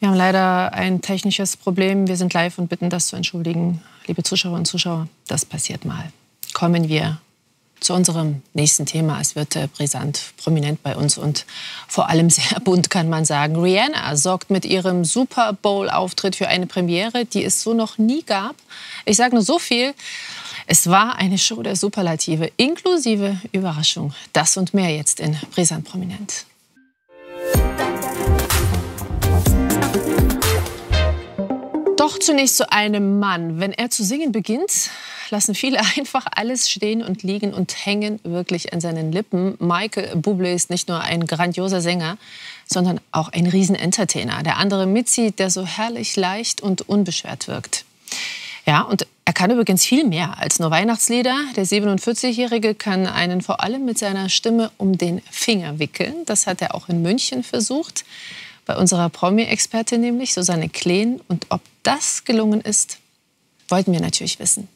Wir haben leider ein technisches Problem. Wir sind live und bitten das zu entschuldigen. Liebe Zuschauerinnen und Zuschauer, das passiert mal. Kommen wir zu unserem nächsten Thema. Es wird äh, brisant, prominent bei uns und vor allem sehr bunt, kann man sagen. Rihanna sorgt mit ihrem Super Bowl-Auftritt für eine Premiere, die es so noch nie gab. Ich sage nur so viel. Es war eine Show der Superlative, inklusive Überraschung. Das und mehr jetzt in Brisant Prominent. Doch zunächst zu einem Mann. Wenn er zu singen beginnt, lassen viele einfach alles stehen und liegen und hängen wirklich an seinen Lippen. Michael Bublé ist nicht nur ein grandioser Sänger, sondern auch ein Riesenentertainer, der andere mitzieht, der so herrlich leicht und unbeschwert wirkt. Ja, und er kann übrigens viel mehr als nur Weihnachtslieder. Der 47-Jährige kann einen vor allem mit seiner Stimme um den Finger wickeln. Das hat er auch in München versucht bei unserer Promi-Expertin nämlich, Susanne Kleen. Und ob das gelungen ist, wollten wir natürlich wissen.